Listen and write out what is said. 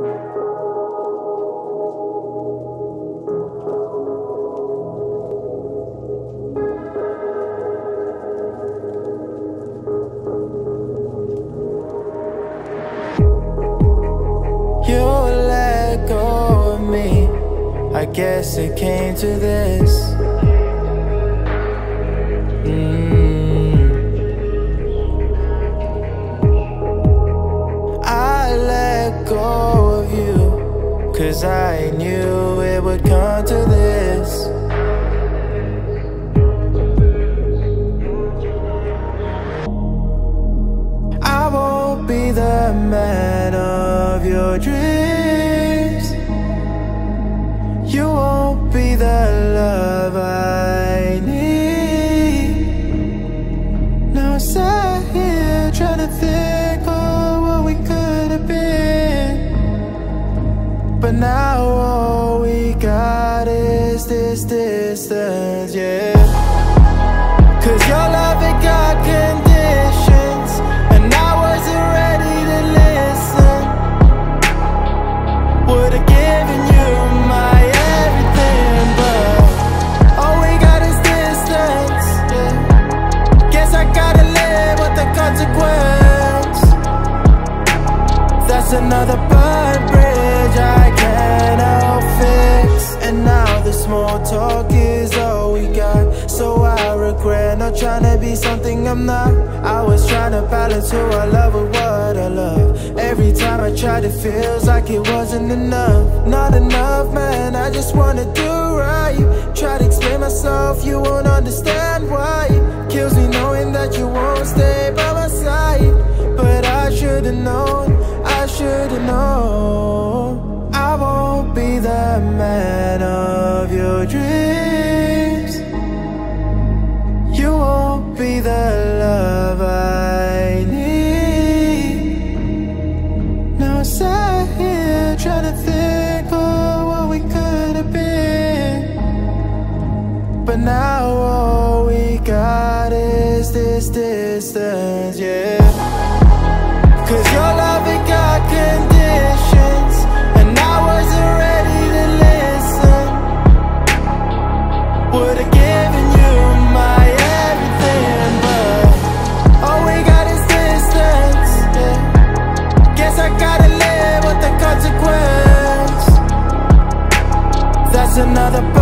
You let go of me. I guess it came to this. Mm. Cause I knew it would come to this. I won't be the man of your dreams. You won't be the love I this distance, yeah. Cause your love it got conditions And I wasn't ready to listen Would've given you my everything But all we got is distance yeah. Guess I gotta live with the consequence That's another burnt bridge I can't fix And now the small talk is all we got. So I regret not trying to be something I'm not. I was trying to balance who I love with what I love. Every time I tried it feels like it wasn't enough. Not enough man, I just wanna do right. Try to explain myself, you won't understand why. Kills me knowing that you won't stay by my side. But I should've known, I should've known. I won't be the man dreams. You won't be the love I need. Now I sat here trying to think of what we could have been. But now all we got is this distance, yeah another